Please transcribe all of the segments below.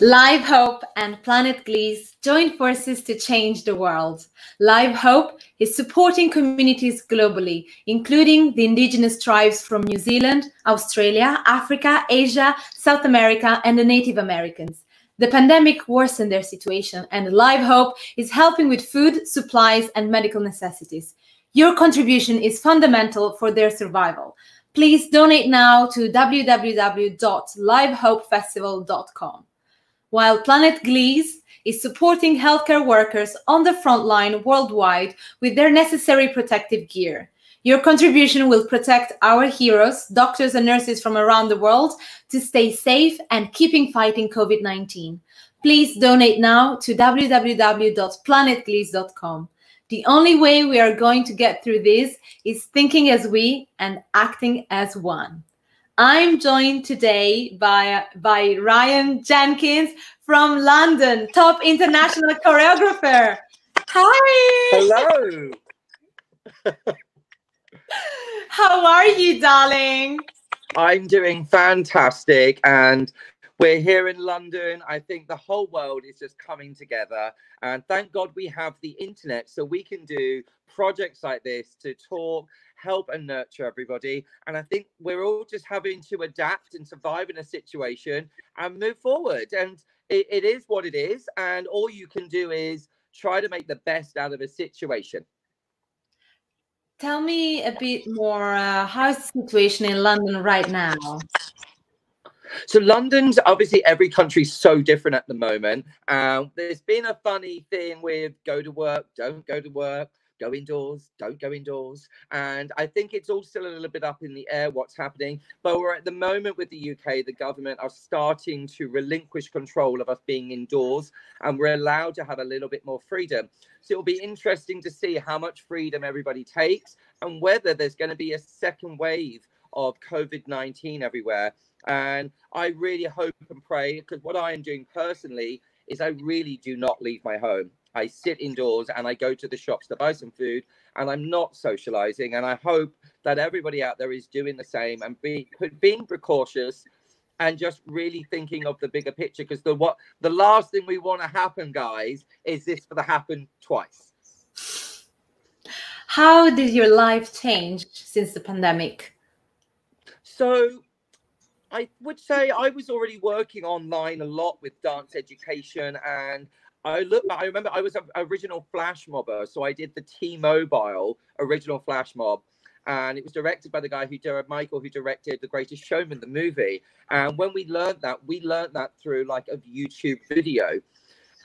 Live Hope and Planet Gliese join forces to change the world. Live Hope is supporting communities globally, including the indigenous tribes from New Zealand, Australia, Africa, Asia, South America, and the Native Americans. The pandemic worsened their situation, and Live Hope is helping with food, supplies, and medical necessities. Your contribution is fundamental for their survival. Please donate now to www.livehopefestival.com while Planet Gliese is supporting healthcare workers on the front line worldwide with their necessary protective gear. Your contribution will protect our heroes, doctors and nurses from around the world to stay safe and keeping fighting COVID 19. Please donate now to www.planetgliese.com. The only way we are going to get through this is thinking as we and acting as one. I'm joined today by, by Ryan Jenkins from London, top international choreographer. Hi. Hello. How are you, darling? I'm doing fantastic. And we're here in London. I think the whole world is just coming together. And thank God we have the internet so we can do projects like this to talk help and nurture everybody. And I think we're all just having to adapt and survive in a situation and move forward. And it, it is what it is. And all you can do is try to make the best out of a situation. Tell me a bit more. Uh, how's the situation in London right now? So London's obviously every country's so different at the moment. Um, there's been a funny thing with go to work, don't go to work go indoors, don't go indoors. And I think it's all still a little bit up in the air what's happening. But we're at the moment with the UK, the government are starting to relinquish control of us being indoors and we're allowed to have a little bit more freedom. So it'll be interesting to see how much freedom everybody takes and whether there's going to be a second wave of COVID 19 everywhere. And I really hope and pray because what I am doing personally is I really do not leave my home. I sit indoors and I go to the shops to buy some food and I'm not socializing. And I hope that everybody out there is doing the same and be, being precautious and just really thinking of the bigger picture. Because the what the last thing we want to happen guys is this for the happen twice. How did your life change since the pandemic? So i would say i was already working online a lot with dance education and I look. I remember I was an original flash mobber, so I did the T-Mobile original flash mob, and it was directed by the guy who Michael, who directed The Greatest Showman, the movie. And when we learned that, we learned that through like a YouTube video,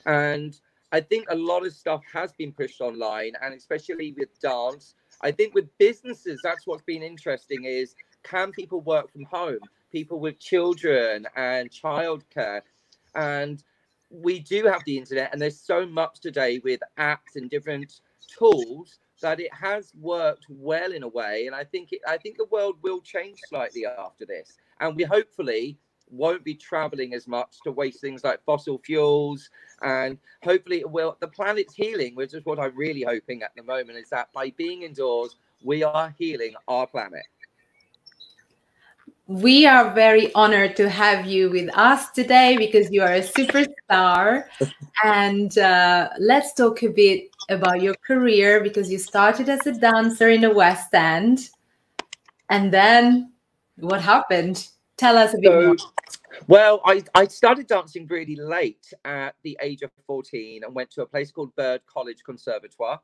and I think a lot of stuff has been pushed online, and especially with dance. I think with businesses, that's what's been interesting is can people work from home? People with children and childcare, and we do have the internet, and there's so much today with apps and different tools that it has worked well in a way. And I think it, I think the world will change slightly after this, and we hopefully won't be traveling as much to waste things like fossil fuels and hopefully it will the planet's healing which is what i'm really hoping at the moment is that by being indoors we are healing our planet we are very honored to have you with us today because you are a superstar. and uh, let's talk a bit about your career because you started as a dancer in the West End. And then what happened? Tell us a bit so, more. Well, I, I started dancing really late at the age of 14 and went to a place called Bird College Conservatoire.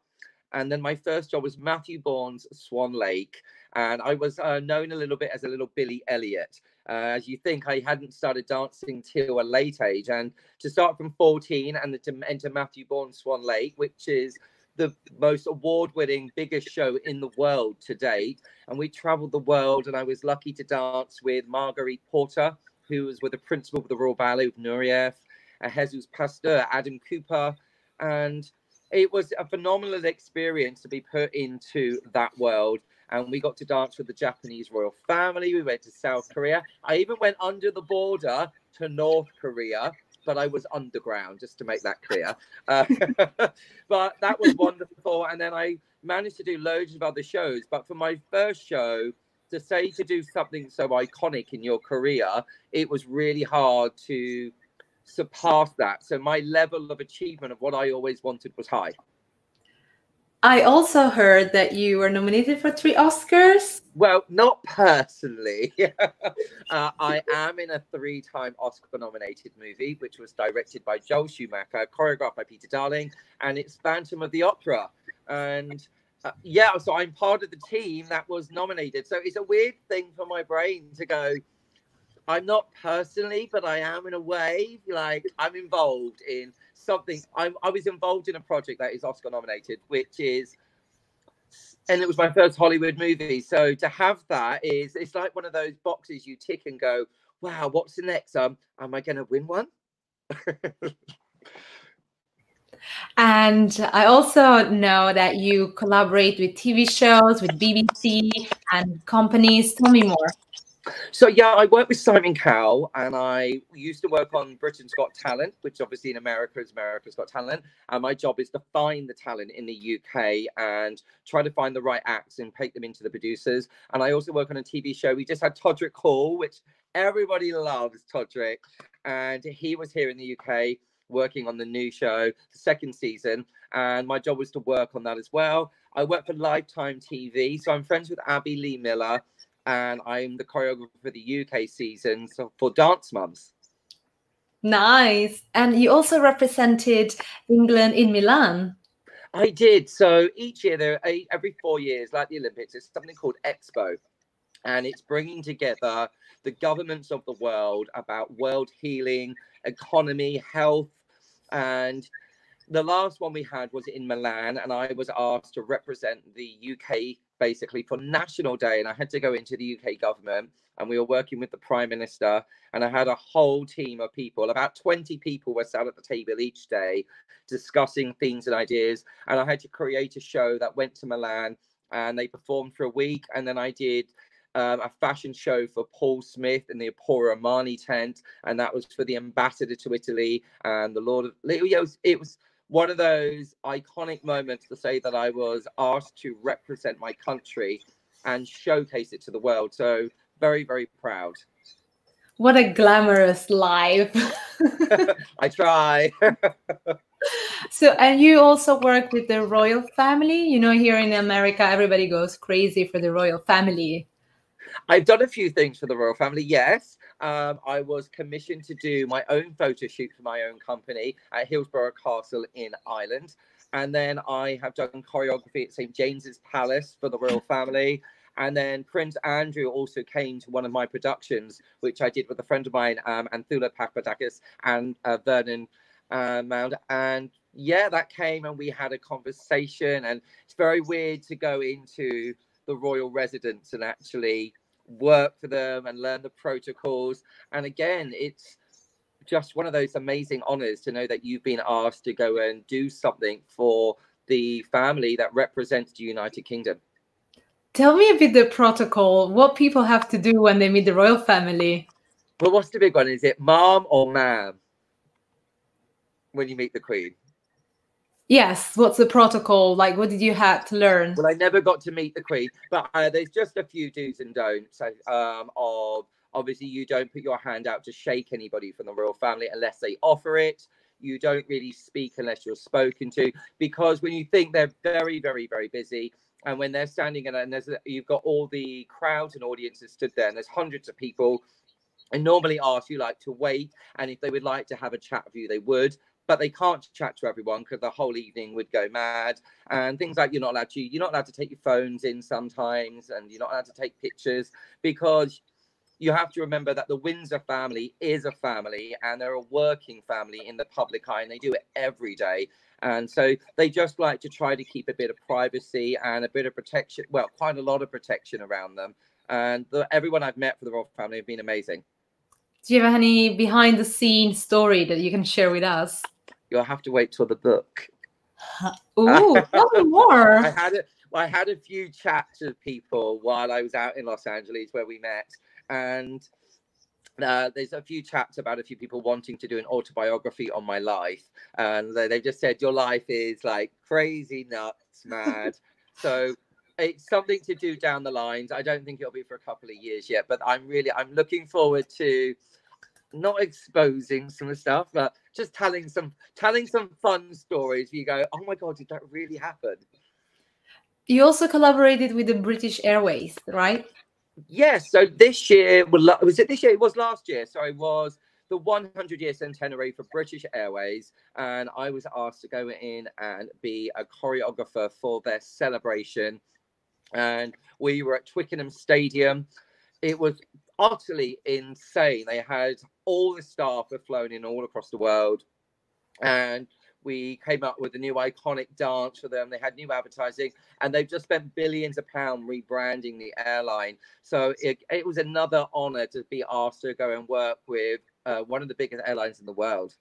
And then my first job was Matthew Bourne's Swan Lake and I was uh, known a little bit as a little Billy Elliot. Uh, as you think, I hadn't started dancing till a late age, and to start from 14 and to enter Matthew Bourne's Swan Lake, which is the most award-winning, biggest show in the world to date. And we traveled the world, and I was lucky to dance with Marguerite Porter, who was with the principal of the Royal Ballet of Nureyev, uh, Jesus Pasteur, Adam Cooper, and it was a phenomenal experience to be put into that world and we got to dance with the Japanese royal family. We went to South Korea. I even went under the border to North Korea, but I was underground, just to make that clear. Uh, but that was wonderful. And then I managed to do loads of other shows. But for my first show, to say to do something so iconic in your career, it was really hard to surpassed that. So my level of achievement of what I always wanted was high. I also heard that you were nominated for three Oscars. Well, not personally. uh, I am in a three time Oscar nominated movie, which was directed by Joel Schumacher, choreographed by Peter Darling, and it's Phantom of the Opera. And uh, yeah, so I'm part of the team that was nominated. So it's a weird thing for my brain to go, I'm not personally, but I am in a way. Like I'm involved in something. I'm, I was involved in a project that is Oscar nominated, which is, and it was my first Hollywood movie. So to have that is, it's like one of those boxes you tick and go, wow, what's the next? Um, am I going to win one? and I also know that you collaborate with TV shows, with BBC and companies. Tell me more. So yeah, I work with Simon Cowell, and I used to work on Britain's Got Talent, which obviously in America is America's Got Talent. And my job is to find the talent in the UK and try to find the right acts and take them into the producers. And I also work on a TV show. We just had Todrick Hall, which everybody loves Todrick, and he was here in the UK working on the new show, the second season. And my job was to work on that as well. I work for Lifetime TV, so I'm friends with Abby Lee Miller and I'm the choreographer for the UK season so for Dance Moms. Nice. And you also represented England in Milan. I did. So each year, there every four years, like the Olympics, it's something called Expo, and it's bringing together the governments of the world about world healing, economy, health, and the last one we had was in Milan, and I was asked to represent the UK basically for National Day, and I had to go into the UK government, and we were working with the Prime Minister, and I had a whole team of people. About 20 people were sat at the table each day discussing themes and ideas, and I had to create a show that went to Milan, and they performed for a week, and then I did um, a fashion show for Paul Smith in the Emporio Armani tent, and that was for the ambassador to Italy and the Lord of. It was, it was one of those iconic moments to say that I was asked to represent my country and showcase it to the world. So very, very proud. What a glamorous life. I try. so, and you also work with the royal family. You know, here in America, everybody goes crazy for the royal family. I've done a few things for the royal family, yes. Um, I was commissioned to do my own photo shoot for my own company at Hillsborough Castle in Ireland. And then I have done choreography at St. James's Palace for the royal family. And then Prince Andrew also came to one of my productions, which I did with a friend of mine, um, Anthula Papadakis and uh, Vernon uh, Mound. And yeah, that came and we had a conversation. And it's very weird to go into the royal residence and actually work for them and learn the protocols. And again, it's just one of those amazing honors to know that you've been asked to go and do something for the family that represents the United Kingdom. Tell me a bit the protocol, what people have to do when they meet the royal family. Well, what's the big one? Is it mom or ma'am when you meet the queen? Yes. What's the protocol? Like, what did you have to learn? Well, I never got to meet the Queen, but uh, there's just a few do's and don'ts um, of obviously you don't put your hand out to shake anybody from the royal family unless they offer it. You don't really speak unless you're spoken to, because when you think they're very, very, very busy, and when they're standing and, and there's you've got all the crowds and audiences stood there, and there's hundreds of people, and normally ask you like to wait, and if they would like to have a chat with you, they would but they can't chat to everyone because the whole evening would go mad and things like you're not allowed to you're not allowed to take your phones in sometimes and you're not allowed to take pictures because you have to remember that the Windsor family is a family and they're a working family in the public eye and they do it every day. And so they just like to try to keep a bit of privacy and a bit of protection. Well, quite a lot of protection around them. And the, everyone I've met for the royal family have been amazing. Do you have any behind the scenes story that you can share with us? You'll have to wait till the book. Ooh, tell me more. I had a, I had a few chats with people while I was out in Los Angeles where we met, and uh, there's a few chats about a few people wanting to do an autobiography on my life, and they, they just said your life is like crazy nuts, mad. so it's something to do down the lines. I don't think it'll be for a couple of years yet, but I'm really I'm looking forward to not exposing some stuff, but just telling some telling some fun stories. You go, oh my god, did that really happen? You also collaborated with the British Airways, right? Yes. So this year was it this year? It was last year. So it was the 100 year centenary for British Airways, and I was asked to go in and be a choreographer for their celebration. And we were at Twickenham Stadium. It was utterly insane. They had all the staff were flown in all across the world, and we came up with a new iconic dance for them. They had new advertising, and they've just spent billions of pounds rebranding the airline. So it, it was another honor to be asked to go and work with uh, one of the biggest airlines in the world.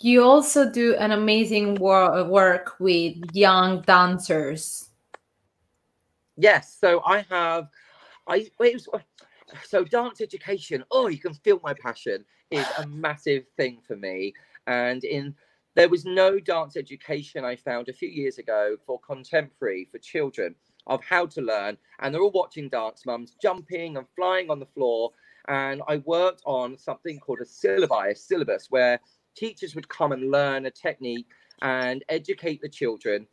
You also do an amazing wor- work with young dancers. Yes, so I have, I it was, so dance education. Oh, you can feel my passion is a massive thing for me, and in there was no dance education I found a few years ago for contemporary for children of how to learn, and they're all watching dance mums jumping and flying on the floor and I worked on something called a syllabi, a syllabus, where teachers would come and learn a technique and educate the children.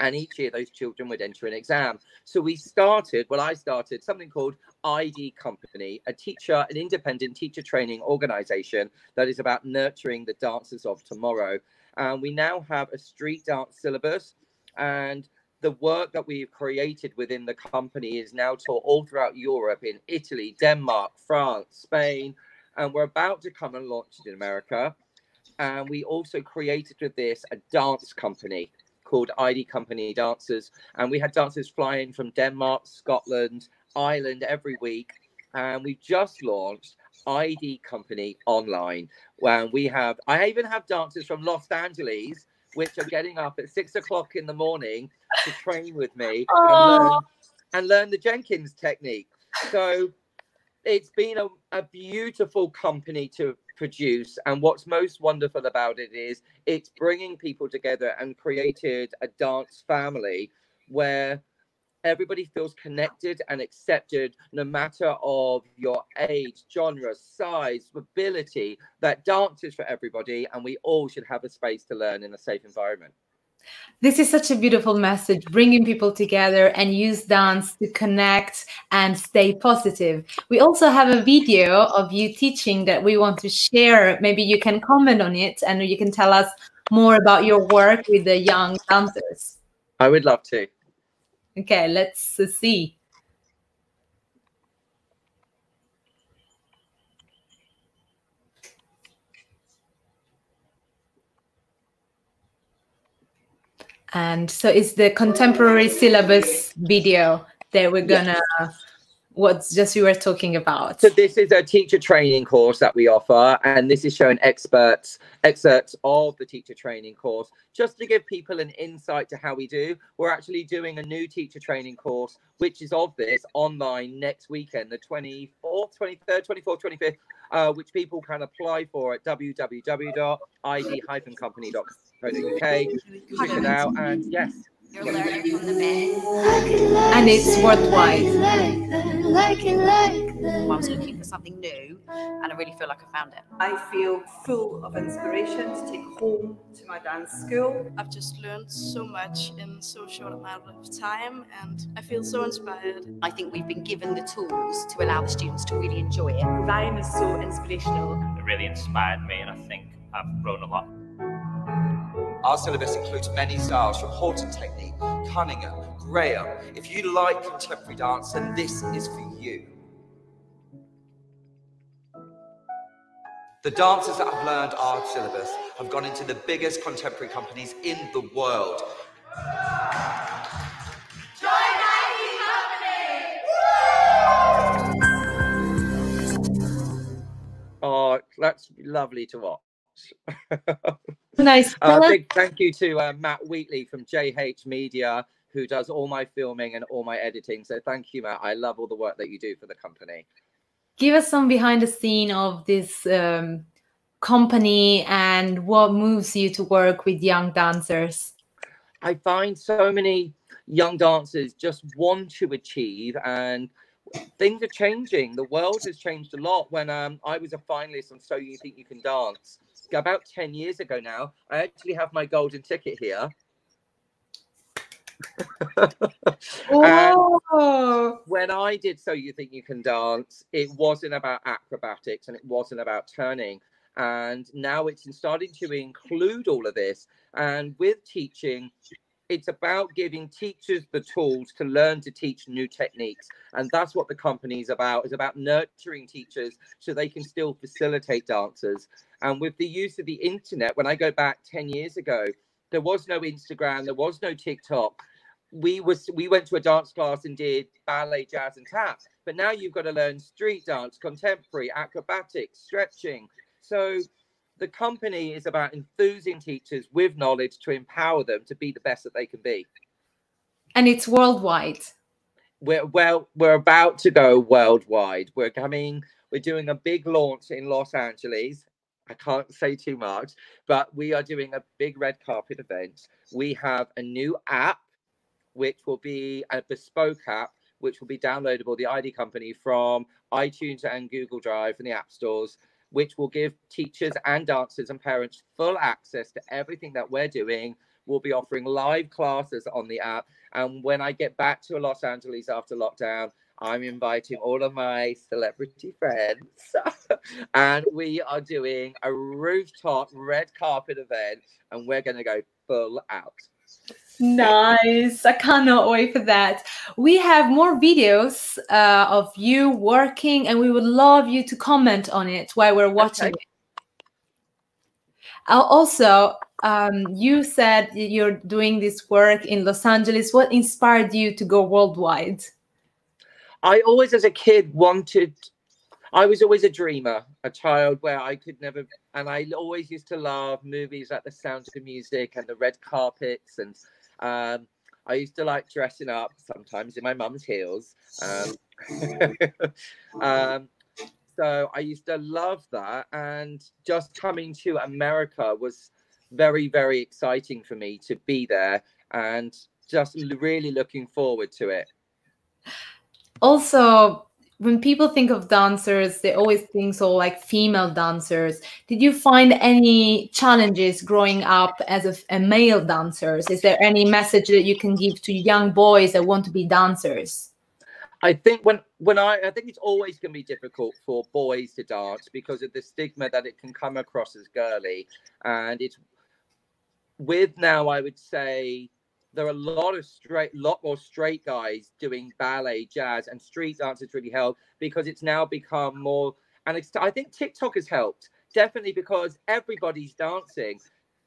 And each year, those children would enter an exam. So we started, well, I started something called ID Company, a teacher, an independent teacher training organization that is about nurturing the dancers of tomorrow. And we now have a street dance syllabus. And the work that we've created within the company is now taught all throughout Europe in Italy, Denmark, France, Spain, and we're about to come and launch it in America. And we also created with this a dance company called ID Company Dancers. And we had dancers flying from Denmark, Scotland, Ireland every week. And we just launched ID Company Online, where we have, I even have dancers from Los Angeles which are getting up at six o'clock in the morning to train with me and learn, and learn, the Jenkins technique. So it's been a, a beautiful company to produce. And what's most wonderful about it is it's bringing people together and created a dance family where everybody feels connected and accepted no matter of your age genre size ability that dance is for everybody and we all should have a space to learn in a safe environment this is such a beautiful message bringing people together and use dance to connect and stay positive. We also have a video of you teaching that we want to share. Maybe you can comment on it and you can tell us more about your work with the young dancers. I would love to. Okay, let's see. And so it's the contemporary syllabus video that we're gonna yes what just you were talking about. So this is a teacher training course that we offer, and this is showing experts excerpts of the teacher training course just to give people an insight to how we do. We're actually doing a new teacher training course, which is of this online next weekend, the 24th, 23rd, 24th, 25th, uh, which people can apply for at www.id-company.co.uk. Check it out, and yes. And it's learning from the best. And it's worthwhile. I was looking for something new and I really feel like I found it. I feel full of inspiration to take home to my dance school. I've just learned so much in so short amount of time and I feel so inspired. I think we've been given the tools to allow the students to really enjoy it. Ryan is so inspirational. It really inspired me and I think I've grown a lot. Our syllabus includes many styles from Horton Technique, Cunningham, Graham. If you like contemporary dance, then this is for you. The dancers that have learned our syllabus have gone into the biggest contemporary companies in the world. Join ID Company! Oh, that's lovely to watch. nice. Uh, big thank you to uh, Matt Wheatley from JH Media, who does all my filming and all my editing. So thank you, Matt. I love all the work that you do for the company. Give us some behind the scene of this um, company and what moves you to work with young dancers. I find so many young dancers just want to achieve and things are changing. The world has changed a lot. When um, I was a finalist on So You Think You Can Dance about 10 years ago now, I actually have my golden ticket here. Um, oh. when I did So You Think You Can Dance, it wasn't about acrobatics and it wasn't about turning. And now it's starting to include all of this. And with teaching, it's about giving teachers the tools to learn to teach new techniques and that's what the company is about is about nurturing teachers so they can still facilitate dancers and with the use of the internet when i go back 10 years ago there was no instagram there was no tiktok we was we went to a dance class and did ballet jazz and tap but now you've got to learn street dance contemporary acrobatics stretching so the company is about enthusing teachers with knowledge to empower them to be the best that they can be. And it's worldwide. We're well, we're about to go worldwide. We're coming, we're doing a big launch in Los Angeles. I can't say too much, but we are doing a big red carpet event. We have a new app, which will be a bespoke app, which will be downloadable, the ID company from iTunes and Google Drive and the app stores which will give teachers and dancers and parents full access to everything that we're doing. We'll be offering live classes on the app. And when I get back to Los Angeles after lockdown, I'm inviting all of my celebrity friends, and we are doing a rooftop red carpet event, and we're going to go full out. Nice. I cannot wait for that. We have more videos uh, of you working, and we would love you to comment on it while we're watching okay. Also, um, you said you're doing this work in Los Angeles. What inspired you to go worldwide? I always, as a kid, wanted. I was always a dreamer, a child where I could never, and I always used to love movies like The Sound of the Music and the red carpets and um, I used to like dressing up sometimes in my mum's heels. Um, um, so I used to love that. And just coming to America was very, very exciting for me to be there and just really looking forward to it. Also, when people think of dancers, they always think so like female dancers. Did you find any challenges growing up as a, a, male dancers? Is there any message that you can give to young boys that want to be dancers? I think when when I I think it's always going to be difficult for boys to dance because of the stigma that it can come across as girly, and it's with now I would say there are a lot of straight, lot more straight guys doing ballet, jazz, and street dance has really helped because it's now become more. And I think TikTok has helped definitely because everybody's dancing,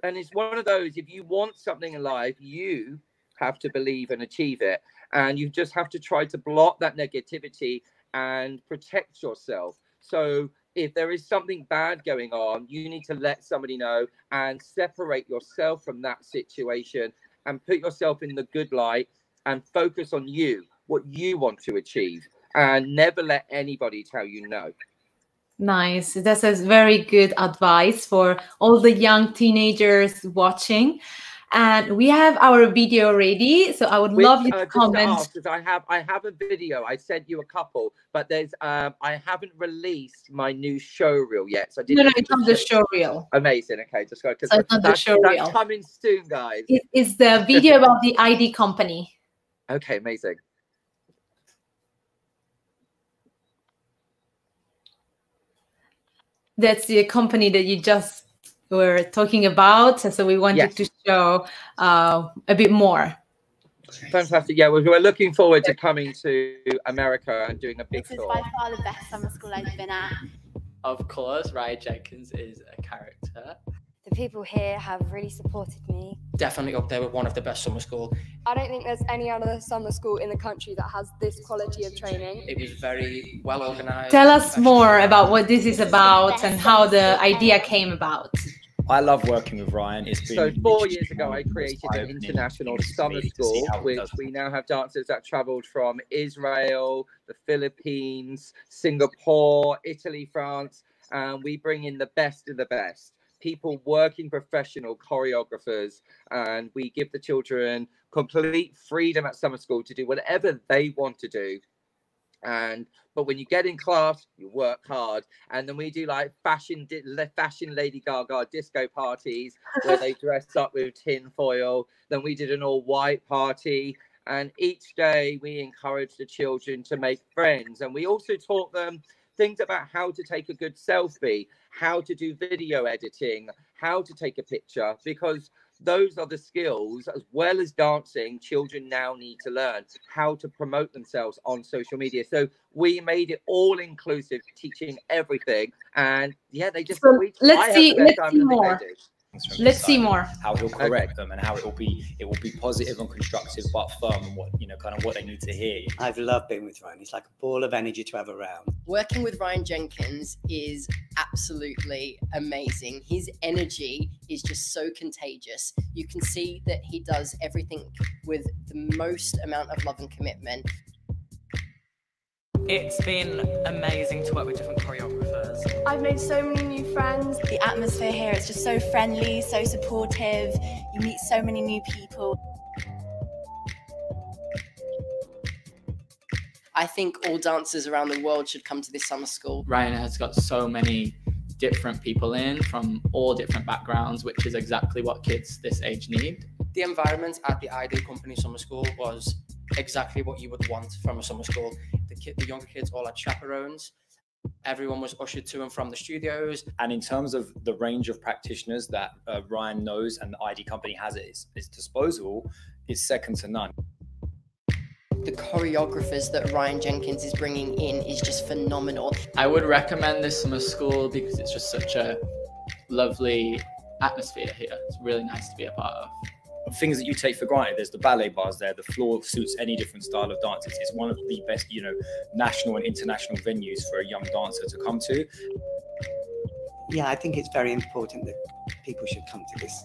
and it's one of those. If you want something in life, you have to believe and achieve it, and you just have to try to block that negativity and protect yourself. So if there is something bad going on, you need to let somebody know and separate yourself from that situation and put yourself in the good light and focus on you, what you want to achieve, and never let anybody tell you no. Nice. That's a very good advice for all the young teenagers watching and we have our video ready. So I would Which, love you to uh, comment. Because I have I have a video. I sent you a couple, but there's um I haven't released my new show reel yet. So I didn't. No, no, it's not the show reel. Amazing. Okay, just go because so it's not the show reel. coming soon, guys. It is the video about the ID company. Okay, amazing. That's the company that you just were talking about. So we wanted yes. to show uh, a bit more. Fantastic. Yeah, we're, we're looking forward to coming to America and doing a big this tour. This is by far the best summer school I've been at. Of course, Ryan Jenkins is a character. The people here have really supported me. Definitely up there with one of the best summer school. I don't think there's any other summer school in the country that has this quality of training. It was very well organized. Tell us more about what this is about and how the idea came about. I love working with Ryan. It's been so four years ago, I created an international summer school, which we now have dancers that travelled from Israel, the Philippines, Singapore, Italy, France, and we bring in the best of the best. People working professional choreographers, and we give the children complete freedom at summer school to do whatever they want to do. And but when you get in class you work hard. And then we do like fashion fashion lady gaga disco parties where they dress up with tin foil then we did an all white party and each day we encourage the children to make friends. And we also taught them things about how to take a good selfie how to do video editing how to take a picture because those are the skills as well as dancing children now need to learn how to promote themselves on social media. So we made it all inclusive teaching everything. And yeah they just so we, let's see let's see more let's see more. how he'll correct okay. them and how it will be it will be positive and constructive but firm and what you know kind of what they need to hear. I've loved being with ryan. He's like a ball of energy to have around. Working with ryan jenkins is absolutely amazing. His energy is just so contagious. You can see that he does everything with the most amount of love and commitment it's been amazing to work with different choreographers. I've made so many new friends. The atmosphere here is just so friendly, so supportive. You meet so many new people. I think all dancers around the world should come to this summer school. Ryan has got so many different people in from all different backgrounds, which is exactly what kids this age need. The environment at the ID Company Summer School was exactly what you would want from a summer school. The kid, the younger kids all had chaperones. Everyone was ushered to and from the studios. And in terms of the range of practitioners that uh, Ryan knows and the ID company has at its, its disposal, is second to none the choreographers that Ryan Jenkins is bringing in is just phenomenal. I would recommend this summer school because it's just such a lovely atmosphere here. It's really nice to be a part of things that you take for granted. There's the ballet bars there. The floor suits any different style of dance. It's, it's one of the best, you know, national and international venues for a young dancer to come to. Yeah, I think it's very important that people should come to this.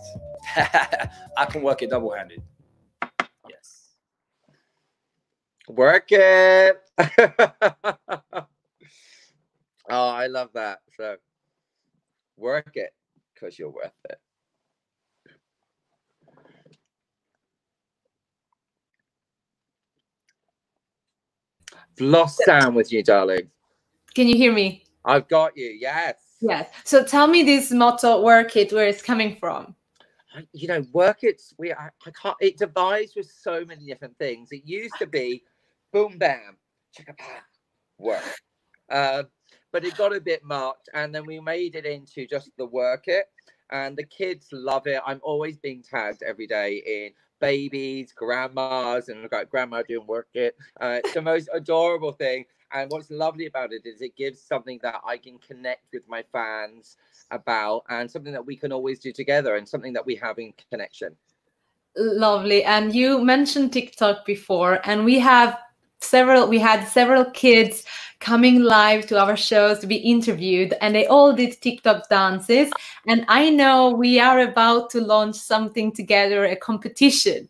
I can work it double-handed. Yes. Work it. oh, I love that. So work it because you're worth it. Lost sound with you, darling. Can you hear me? I've got you. Yes. Yes. So tell me this motto, work it, where it's coming from. You know, work it. We I, I can't. It divides with so many different things. It used to be, boom, bam, chicka work. Uh, but it got a bit much, and then we made it into just the work it, and the kids love it. I'm always being tagged every day in babies, grandmas, and I've got grandma doing work it. Uh, it's the most adorable thing. And what's lovely about it is it gives something that I can connect with my fans about and something that we can always do together and something that we have in connection. Lovely. And you mentioned TikTok before, and we have several we had several kids coming live to our shows to be interviewed and they all did tiktok dances. And i know we are about to launch something together a competition.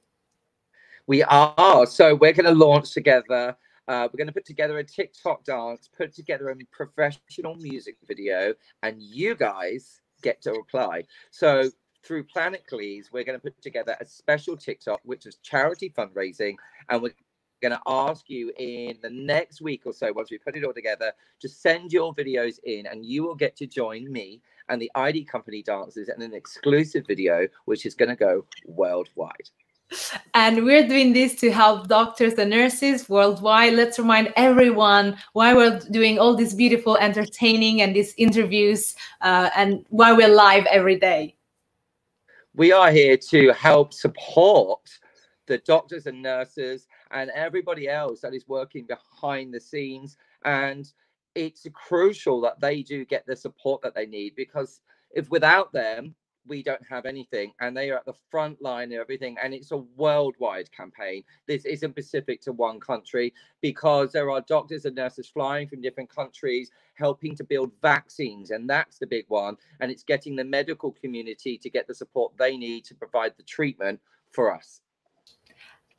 We are. So we're going to launch together uh, we're going to put together a tiktok dance put together a professional music video and you guys get to apply. So through Planet Gliese, we're going to put together a special TikTok, which is charity fundraising, and we're going to ask you in the next week or so, once we put it all together, to send your videos in, and you will get to join me and the ID company dancers in an exclusive video, which is going to go worldwide. And we're doing this to help doctors and nurses worldwide. Let's remind everyone why we're doing all this beautiful entertaining and these interviews uh, and why we're live every day. We are here to help support the doctors and nurses and everybody else that is working behind the scenes. And it's crucial that they do get the support that they need because if without them, we don't have anything and they are at the front line of everything. And it's a worldwide campaign. This isn't specific to one country because there are doctors and nurses flying from different countries helping to build vaccines and that's the big one. And it's getting the medical community to get the support they need to provide the treatment for us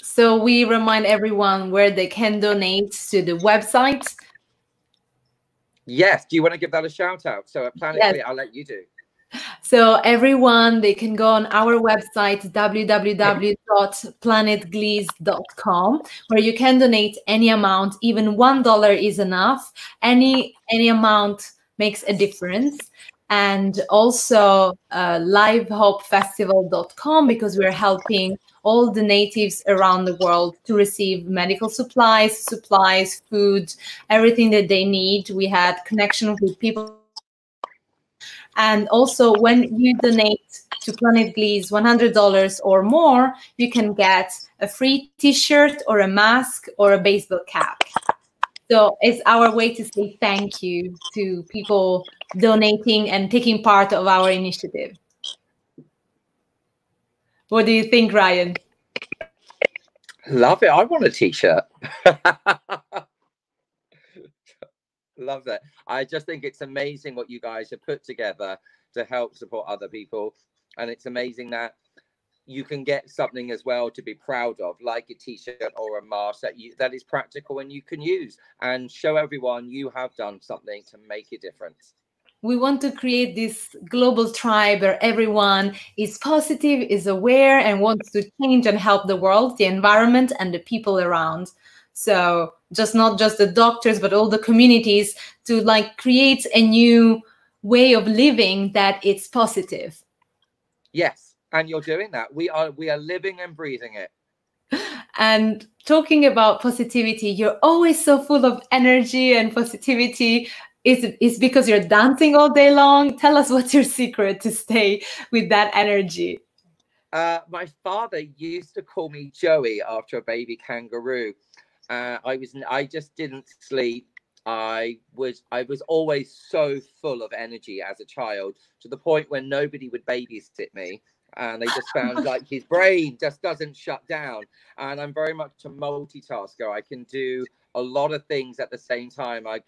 so we remind everyone where they can donate to the website. Yes. Do you want to give that a shout out? So at Planet yes. I'll let you do. So everyone, they can go on our website www.planetgliese.com where you can donate any amount. Even one dollar is enough. Any any amount makes a difference. And also uh, livehopefestival.com because we're helping all the natives around the world to receive medical supplies, supplies, food, everything that they need. We had connection with people and also, when you donate to Planet Gliese $100 or more, you can get a free t shirt or a mask or a baseball cap. So it's our way to say thank you to people donating and taking part of our initiative. What do you think, Ryan? Love it. I want a t-shirt. Love that. I just think it's amazing what you guys have put together to help support other people. And it's amazing that you can get something as well to be proud of, like a t-shirt or a mask that you that is practical and you can use and show everyone you have done something to make a difference. We want to create this global tribe where everyone is positive, is aware, and wants to change and help the world, the environment, and the people around. So just not just the doctors, but all the communities to like create a new way of living that it's positive. Yes, and you're doing that. We are we are living and breathing it. And talking about positivity, you're always so full of energy and positivity. Is is because you're dancing all day long? Tell us what's your secret to stay with that energy. Uh, my father used to call me Joey after a baby kangaroo uh, I was I just didn't sleep. I was I was always so full of energy as a child to the point when nobody would babysit me and they just found like his brain just doesn't shut down and i'm very much a multitasker i can do a lot of things at the same time i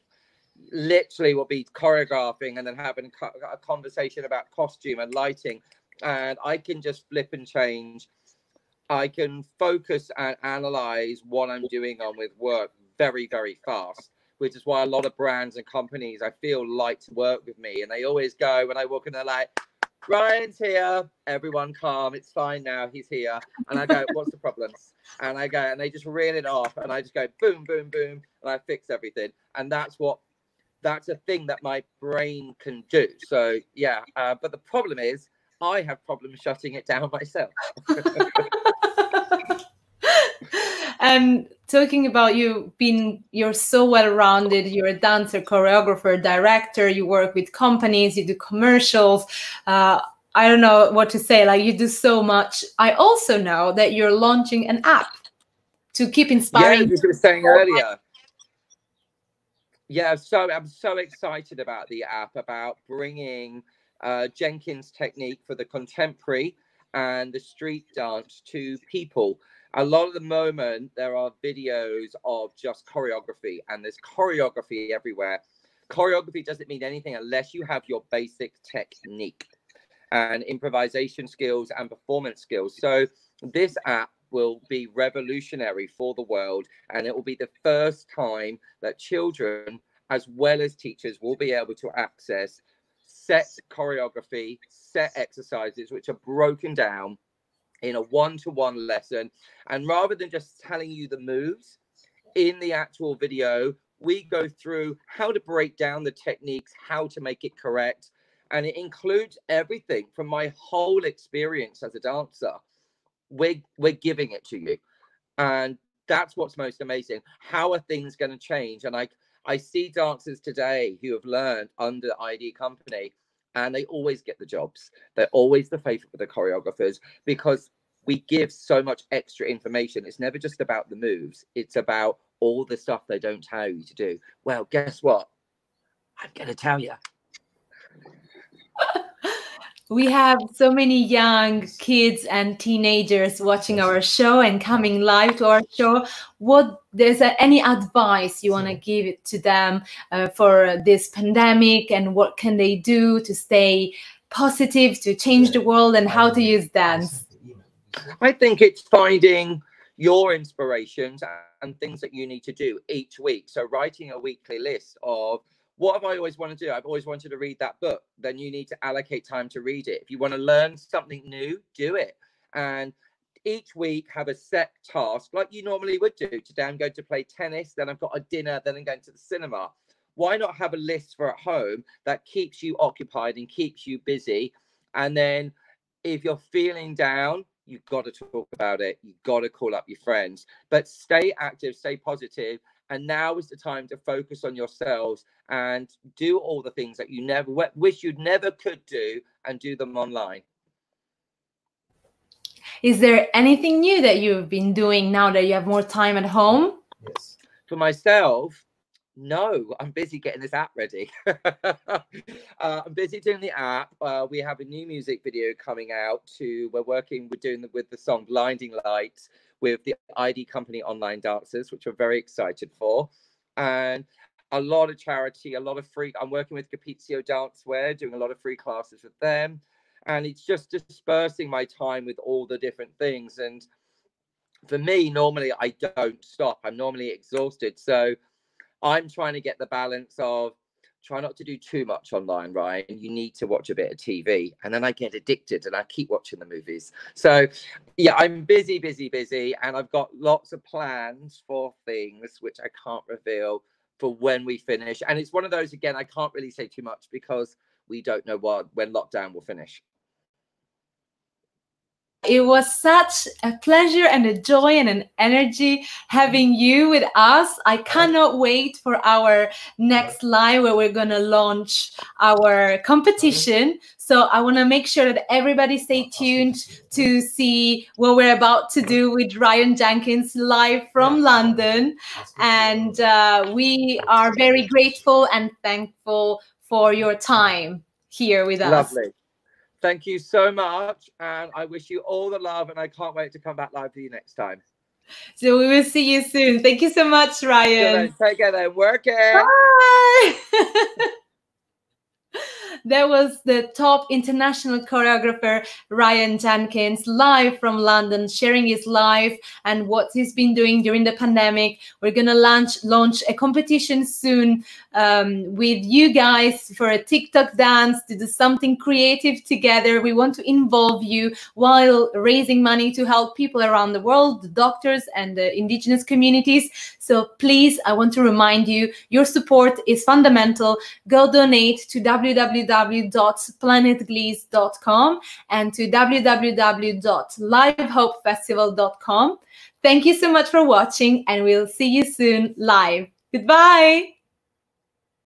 literally will be choreographing and then having a conversation about costume and lighting and i can just flip and change I can focus and analyze what I'm doing on with work very, very fast, which is why a lot of brands and companies I feel like to work with me. And they always go when I walk in, they're like, Ryan's here. Everyone calm. It's fine now. He's here. And I go, what's the problem? And I go, and they just reel it off. And I just go, boom, boom, boom. And I fix everything. And that's what, that's a thing that my brain can do. So, yeah. Uh, but the problem is, I have problems shutting it down myself. and talking about you being you're so well rounded you're a dancer choreographer director you work with companies you do commercials uh, i don't know what to say like you do so much i also know that you're launching an app to keep inspiring yeah you were saying earlier yeah so i'm so excited about the app about bringing uh, jenkins technique for the contemporary and the street dance to people. A lot of the moment there are videos of just choreography and there's choreography everywhere. Choreography doesn't mean anything unless you have your basic technique and improvisation skills and performance skills. So this app will be revolutionary for the world and it will be the first time that children as well as teachers will be able to access set choreography set exercises which are broken down in a one to one lesson. And rather than just telling you the moves in the actual video, we go through how to break down the techniques, how to make it correct. And it includes everything from my whole experience as a dancer. We're, we're giving it to you. And that's what's most amazing. How are things going to change? And I, I see dancers today who have learned under ID company and they always get the jobs. They're always the favorite of the choreographers because we give so much extra information. It's never just about the moves, it's about all the stuff they don't tell you to do. Well, guess what? I'm going to tell you. we have so many young kids and teenagers watching our show and coming live to our show. What there's any advice you want to give it to them uh, for this pandemic and what can they do to stay positive to change the world and how to use dance i think it's finding your inspirations and things that you need to do each week. So writing a weekly list of what have I always wanted to do? I've always wanted to read that book. Then you need to allocate time to read it. If you want to learn something new, do it. And each week have a set task like you normally would do. Today I'm going to play tennis, then I've got a dinner, then I'm going to the cinema. Why not have a list for at home that keeps you occupied and keeps you busy? And then if you're feeling down, you've got to talk about it. You've got to call up your friends, but stay active, stay positive, And now is the time to focus on yourselves and do all the things that you never wish you never could do and do them online. Is there anything new that you've been doing now that you have more time at home? Yes. For myself, no, I'm busy getting this app ready. uh, I'm busy doing the app. Uh, we have a new music video coming out. To we're working. We're doing the, with the song "Blinding Lights" with the ID Company Online Dancers, which we're very excited for, and a lot of charity, a lot of free. I'm working with Capezio Dancewear, doing a lot of free classes with them. And it's just dispersing my time with all the different things. And for me normally i don't stop. I'm normally exhausted. So i'm trying to get the balance of try not to do too much online Ryan. you need to watch a bit of tv and then i get addicted and i keep watching the movies. So yeah i'm busy busy busy. And i've got lots of plans for things which i can't reveal for when we finish. And it's one of those again i can't really say too much because we don't know what when lockdown will finish it was such a pleasure and a joy and an energy having you with us. I cannot wait for our next live where we're going to launch our competition. So I want to make sure that everybody stay tuned to see what we're about to do with Ryan Jenkins live from London. And uh, we are very grateful and thankful for your time here with us. Lovely. Thank you so much. And I wish you all the love. And I can't wait to come back live for you next time. So we will see you soon. Thank you so much, Ryan. Take care then. Work it. Bye. There was the top international choreographer Ryan Jenkins live from London, sharing his life and what he's been doing during the pandemic. We're gonna launch launch a competition soon um, with you guys for a TikTok dance to do something creative together. We want to involve you while raising money to help people around the world, the doctors and the indigenous communities. So please, I want to remind you, your support is fundamental. Go donate to www.planetgliese.com and to www.livehopefestival.com. Thank you so much for watching and we'll see you soon live. Goodbye.